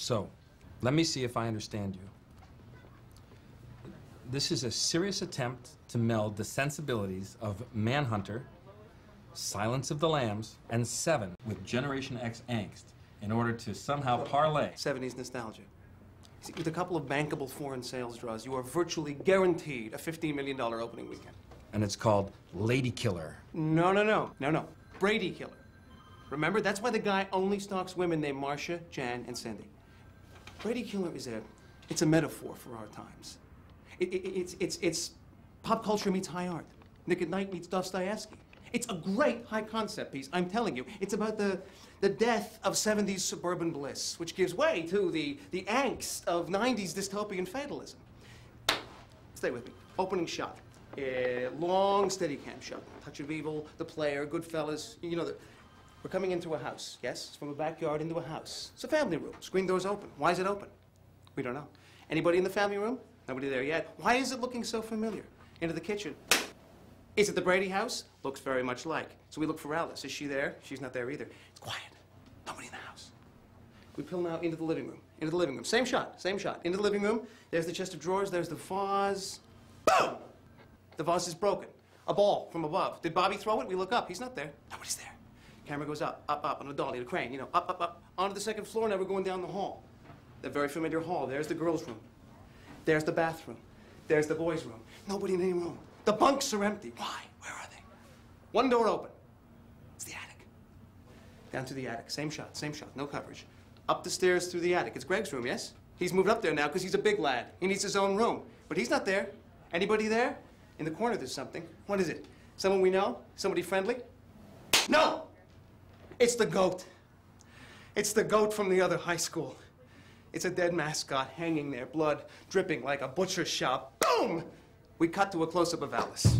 So, let me see if I understand you. This is a serious attempt to meld the sensibilities of Manhunter, Silence of the Lambs, and Seven with Generation X angst in order to somehow parlay. 70s nostalgia. See, with a couple of bankable foreign sales draws, you are virtually guaranteed a $15 million opening weekend. And it's called Lady Killer. No, no, no, no, no. Brady Killer. Remember, that's why the guy only stalks women named Marcia, Jan, and Cindy. Brady Killer is a, it's a metaphor for our times. It, it, it's, it's, it's pop culture meets high art. Nick at Nite meets Dostoevsky. It's a great high concept piece, I'm telling you. It's about the, the death of 70s suburban bliss, which gives way to the, the angst of 90s dystopian fatalism. Stay with me. Opening shot. A long steady cam shot. Touch of Evil, The Player, Goodfellas. You know, the, we're coming into a house, yes? It's from a backyard into a house. It's a family room. Screen door's open. Why is it open? We don't know. Anybody in the family room? Nobody there yet. Why is it looking so familiar? Into the kitchen. Is it the Brady house? Looks very much like. So we look for Alice. Is she there? She's not there either. It's quiet. Nobody in the house. We peel now into the living room. Into the living room. Same shot. Same shot. Into the living room. There's the chest of drawers. There's the vase. Boom! The vase is broken. A ball from above. Did Bobby throw it? We look up. He's not there. Nobody's there. Camera goes up, up, up on a dolly, a crane, you know, up, up, up, onto the second floor. Now we're going down the hall. The very familiar hall. There's the girls' room. There's the bathroom. There's the boys' room. Nobody in any room. The bunks are empty. Why? Where are they? One door open. It's the attic. Down to the attic. Same shot, same shot, no coverage. Up the stairs through the attic. It's Greg's room, yes? He's moved up there now because he's a big lad. He needs his own room. But he's not there. Anybody there? In the corner there's something. What is it? Someone we know? Somebody friendly? No! It's the goat. It's the goat from the other high school. It's a dead mascot hanging there, blood dripping like a butcher's shop. Boom! We cut to a close-up of Alice.